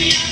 Yeah.